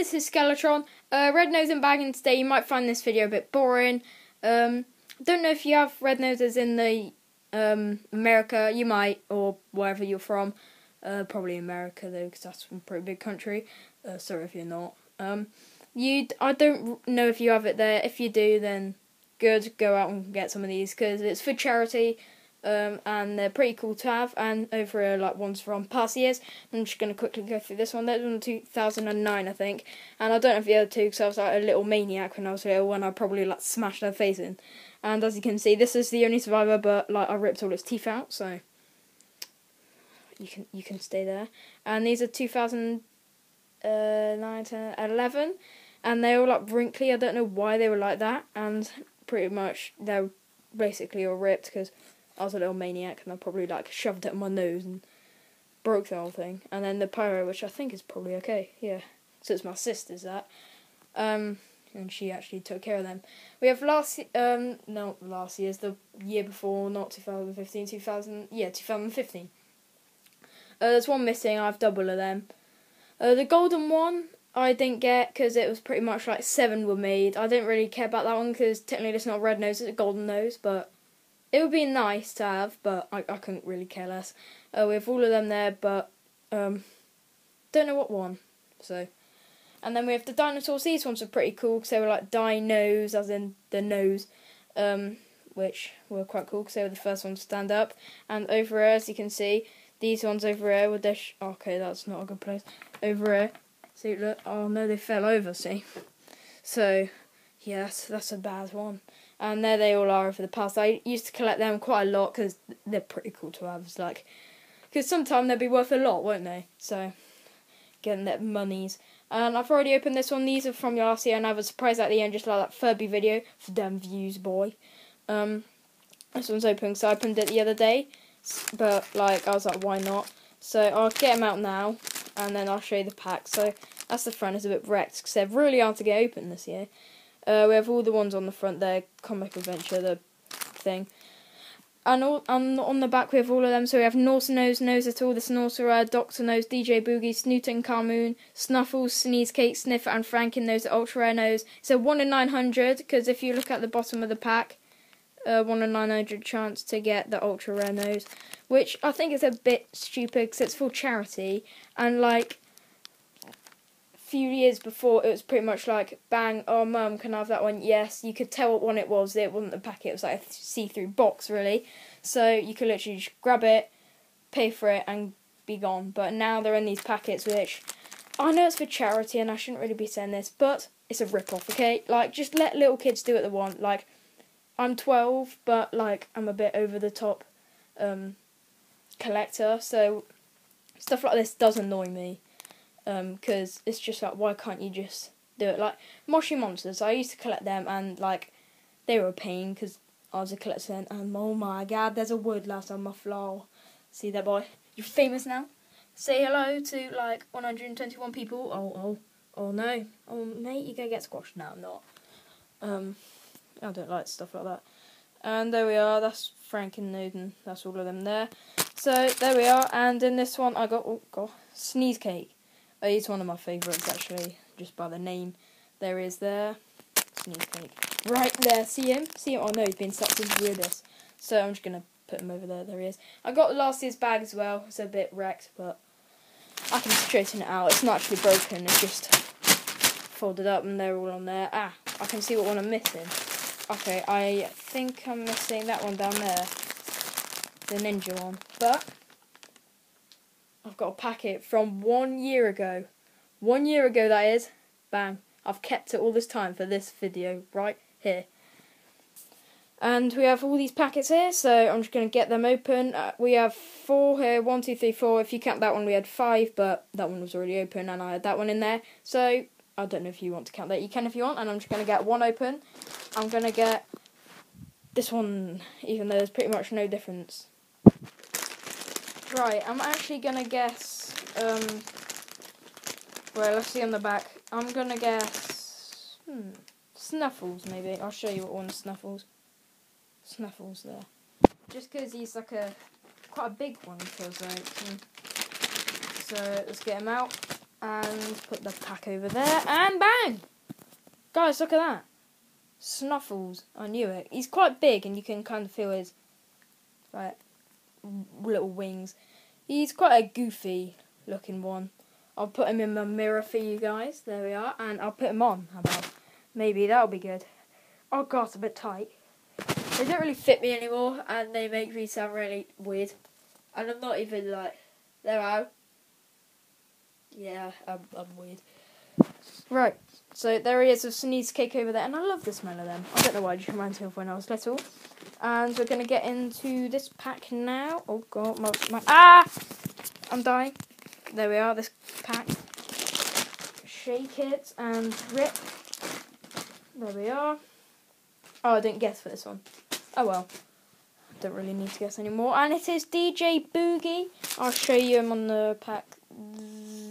this is Skellytron. Uh, Red Nose and Bagging today. You might find this video a bit boring. Um, don't know if you have red noses in the um, America. You might, or wherever you're from. Uh, probably America though, because that's a pretty big country. Uh, sorry if you're not. Um, you, I don't know if you have it there. If you do, then good. Go out and get some of these because it's for charity. Um, and they're pretty cool to have. And over like ones from past years. I'm just going to quickly go through this one. That was in 2009, I think. And I don't know the other two, because I was like a little maniac when I was little, when I probably like smashed their face in. And as you can see, this is the only survivor, but like I ripped all its teeth out, so you can you can stay there. And these are 2009 to 11, and they all like wrinkly. I don't know why they were like that, and pretty much they're basically all ripped because I was a little maniac and I probably like shoved it in my nose and broke the whole thing. And then the pyro, which I think is probably okay, yeah. So it's my sister's that. Um, and she actually took care of them. We have last, um, no, last year's, the year before, not 2015, 2000, yeah, 2015. Uh, there's one missing, I have double of them. Uh, the golden one, I didn't get because it was pretty much like seven were made. I didn't really care about that one because technically it's not a red nose, it's a golden nose, but it would be nice to have, but I, I couldn't really care less. Uh, we have all of them there, but um, don't know what one. So, and then we have the dinosaurs. These ones are pretty cool because they were like dinos, as in the nose, um, which were quite cool because they were the first ones to stand up. And over here, as you can see, these ones over here with their sh- okay, that's not a good place. Over here, see, look, oh no, they fell over. See, so yes, that's a bad one and there they all are for the past. I used to collect them quite a lot because they're pretty cool to have. It's like, because sometime they'll be worth a lot, won't they? So, getting their monies. And I've already opened this one. These are from last year, and I have a surprise at the end, just like that Furby video for damn views, boy. Um, this one's open, so I opened it the other day, but like I was like, why not? So I'll get them out now, and then I'll show you the pack. So that's the front. It's a bit wrecked because they're really hard to get open this year. Uh, we have all the ones on the front there, Comic Adventure, the thing. And, all, and on the back we have all of them, so we have Norse Nose, Nose at all, the Snorcerer, Doctor Nose, DJ Boogie, Snooter and Carmoon, Snuffles, Sneeze Cake, Sniffer and Franken Nose, Ultra Rare Nose. A 1 in 900, because if you look at the bottom of the pack, uh, 1 in 900 chance to get the Ultra Rare Nose, which I think is a bit stupid because it's for charity, and like, few years before, it was pretty much like, bang, oh, mum, can I have that one? Yes. You could tell what one it was. It wasn't a packet, it was like a see through box, really. So you could literally just grab it, pay for it, and be gone. But now they're in these packets, which I know it's for charity, and I shouldn't really be saying this, but it's a rip off, okay? Like, just let little kids do what they want. Like, I'm 12, but, like, I'm a bit over the top um, collector, so stuff like this does annoy me because um, it's just like why can't you just do it? Like Moshi Monsters I used to collect them and like they were a pain because I was a collector and oh my god there's a wood last on my floor. See that boy? You're famous now? Say hello to like 121 people. Oh oh oh no. Oh mate you're gonna get squashed. Now I'm not. Um I don't like stuff like that. And there we are. That's Frank and Noden that's all of them there. So there we are. And in this one I got oh god sneeze cake He's one of my favourites actually, just by the name. There is there. Sneeze cake. Right there, see him? See him? Oh no, he's been sucked into abyss. So I'm just gonna put him over there. There he is. I got last year's bag as well. It's a bit wrecked, but I can straighten it out. It's not actually broken. It's just folded up, and they're all on there. Ah, I can see what one I'm missing. Okay, I think I'm missing that one down there, the ninja one. But I've got a packet from one year ago. One year ago, that is. Bang. I've kept it all this time for this video right here. And we have all these packets here, so I'm just going to get them open. Uh, we have four here, one, two, three, four. If you count that one, we had five, but that one was already open, and I had that one in there. So, I don't know if you want to count that. You can if you want, and I'm just going to get one open. I'm going to get this one, even though there's pretty much no difference. Right, I'm actually gonna guess. Um, well, let's see on the back. I'm gonna guess. Hmm, Snuffles, maybe. I'll show you what one Snuffles. Snuffles there. Just because he's like a quite a big one, like. Hmm. So let's get him out. and put the pack over there, and bang! Guys, look at that. Snuffles. I knew it. He's quite big, and you can kind of feel his like little wings. He's quite a goofy looking one. I'll put him in my mirror for you guys. There we are, and I'll put him on. Maybe that'll be good. Oh god, it's a bit tight. They don't really fit me anymore, and they make me sound really weird. And I'm not even like, they're out. Yeah, I'm, I'm weird. Right, so there he is with Sneeze Cake over there, and I love the smell of them. I don't know why, it just reminds me of when I was little. And we're going to get into this pack now. Oh god, my, my, ah! I'm dying. There we are, this pack. Shake it and rip. There we are. Oh, I didn't guess for this one. Oh well. I don't really need to guess anymore. And it is DJ Boogie. I'll show you him on the pack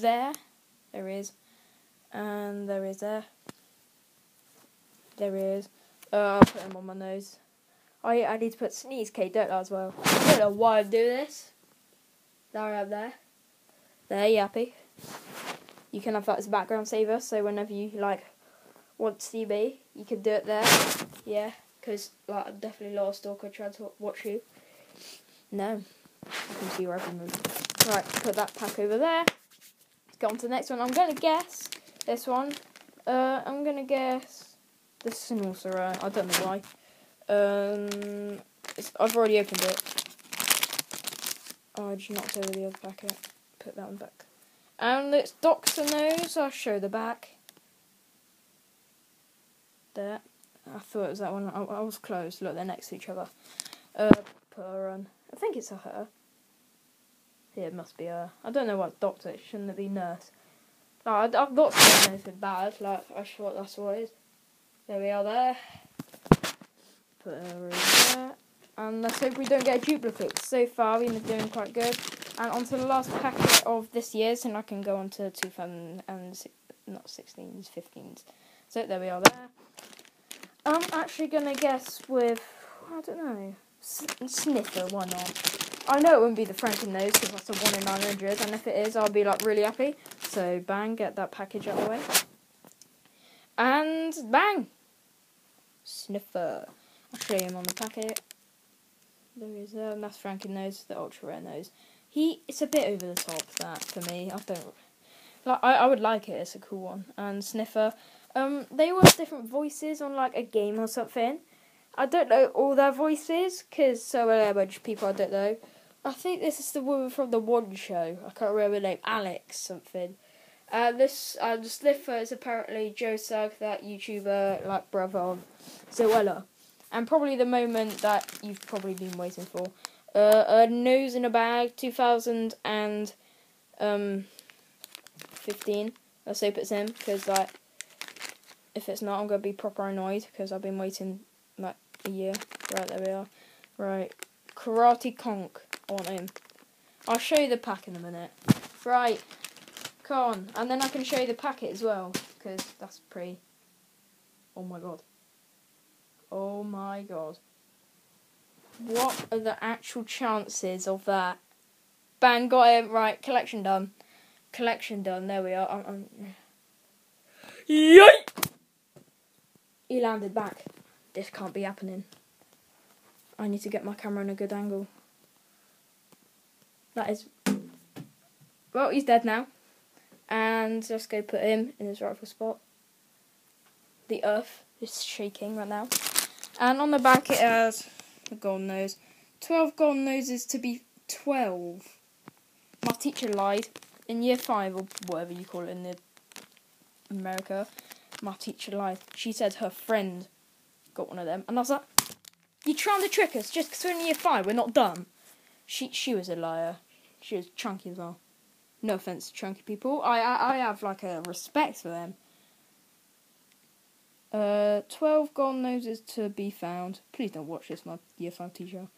there. There he is. And there is there. there is. Uh, I'll put him on my nose. I I need to put sneeze K don't I as well. I don't know why I do this. There I am there. There, you happy? You can have that as a background saver, so whenever you like want to see me, you can do it there. Yeah, because like I'm definitely not a stalker trying to watch you. No, I can see your every move. Right, put that pack over there. Let's go on to the next one. I'm gonna guess this one. Uh, I'm gonna guess the Snorcerer. I don't know why. Um, I've already opened it. Oh, I just knocked over the other packet. Put that one back. And it's doctor Nose. I'll show the back. There. I thought it was that one. I, I was close. Look, they're next to each other. Uh, put her on. I think it's a her. Yeah, it must be her. I don't know what doctor. Shouldn't it be nurse? No, I, I've not seen anything bad. Like I thought that's what it is. There we are. There. Put her in there. And let's hope we don't get a duplicate. So far, been doing quite good. And onto the last packet of this year's, and I can go on to 2000 and not 16s, 15s. So there we are. There. I'm actually gonna guess with I don't know sniffer. Why not? I know it wouldn't be the Franken nose because that's a one in nine hundred, and if it is, I'll be like really happy. So bang, get that package out of the way, and bang, sniffer. I'll show you him on the packet. There is is there, and that's Franken nose, the ultra rare nose. He, it's a bit over the top that for me. I don't like. I, I would like it. It's a cool one. And sniffer. Um, they have different voices on like a game or something. I don't know all their voices because so are a bunch of people I don't know. I think this is the woman from the one show. I can't remember her name. Alex something. And uh, this and Sniffer is apparently Joe Sugg, that YouTuber like brother of Zoella, and probably the moment that you've probably been waiting for. Uh, a nose in a bag, two thousand and um, fifteen. Let's hope it's him because like if it's not, I'm gonna be proper annoyed because I've been waiting like a year. Right there we are. Right, Karate Conk on him. I'll show you the pack in a minute. Right, come on, and then I can show you the packet as well because that's pretty. Oh my god. Oh my god. What are the actual chances of that? Bang, got it. Right, collection done. Collection done. There we are. I'm, I'm... He landed back. This can't be happening. I need to get my camera in a good angle. That is. Well, he's dead now. And let's go put him in his rightful spot. The earth is shaking right now. And on the back it has a golden nose. 12 golden noses to be 12. My teacher lied. In year 5, or whatever you call it in the America, my teacher lied. She said her friend got one of them, and I was like, "You're trying to trick us just because we're in year five. We're not dumb." She she was a liar. She was chunky as well. No offense to chunky people. I I, I have like a respect for them. Uh, twelve gold noses to be found. Please don't watch this, my year five teacher.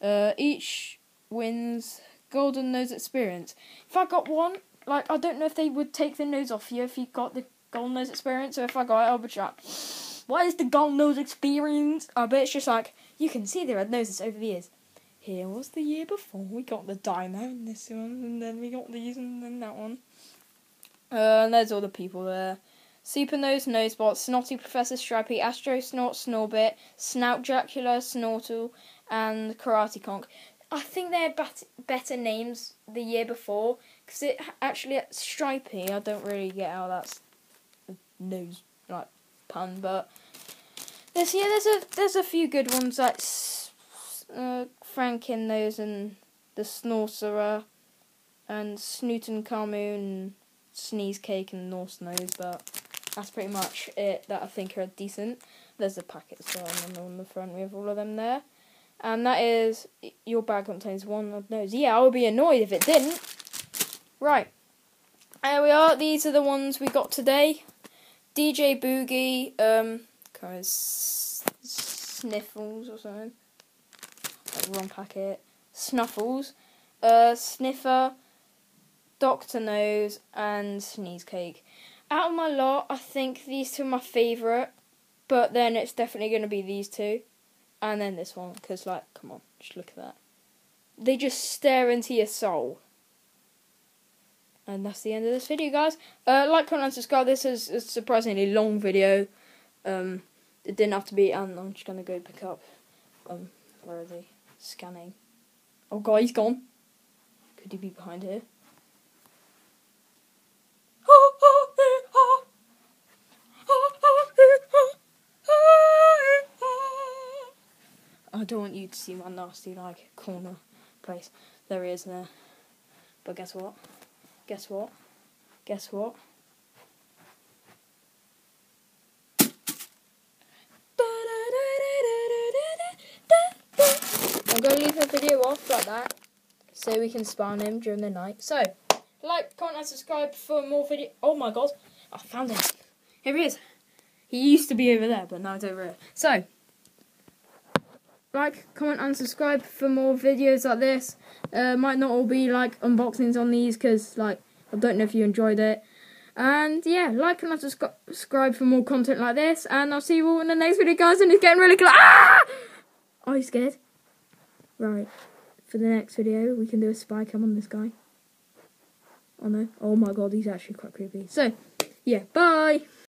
Uh, each wins golden nose experience. If I got one, like I don't know if they would take the nose off you if you got the golden nose experience. So if I got it, I'll be like, what is the golden nose experience? I bet it's just like, you can see the red noses over the years. Here was the year before, we got the dino in this one, and then we got these, and then that one. Uh, and there's all the people there. Super Nose, Nosebot, Snotty Professor Stripey, Astro Snort, Snorbit, Snout Dracula, Snortle, and Karate Conk. I think they had bat- better names the year before because it actually Stripey. I don't really get how that's a nose like pun, but this year there's a there's a few good ones like uh, Franken Nose and the Snorcerer and Snoot and Carmoon Sneeze Cake and Norse Nose, but that's pretty much it that I think are decent. There's a packet sign on the front we have all of them there. And that is, your bag contains one of those. Yeah, I would be annoyed if it didn't. Right. There we are. These are the ones we got today. DJ Boogie, um, kind of sniffles or something. Wrong packet. Snuffles, uh, Sniffer, Doctor Nose, and Sneeze Cake. Out of my lot, I think these two are my favourite, but then it's definitely going to be these two, and then this one, because, like, come on, just look at that. They just stare into your soul. And that's the end of this video, guys. Uh, like, comment, and subscribe. This is a surprisingly long video. Um, it didn't have to be, and I'm just going to go pick up, um, where are they? Scanning. Oh god, he's gone. Could he be behind here? I don't want you to see my nasty like corner place. There he is there. But guess what? Guess what? Guess what? I'm going to leave the video off like that so we can spawn him during the night. So, like, comment, and subscribe for more video. Oh my god, I found him. Here he is. He used to be over there, but now it's over here. So, like, comment, and subscribe for more videos like this. Uh, might not all be like unboxings on these because, like, I don't know if you enjoyed it. And yeah, like and subscribe for more content like this. And I'll see you all in the next video, guys. And it's getting really close. Ah! Are you scared? Right. For the next video, we can do a spy cam on this guy. Oh no. Oh my god, he's actually quite creepy. So, yeah, bye.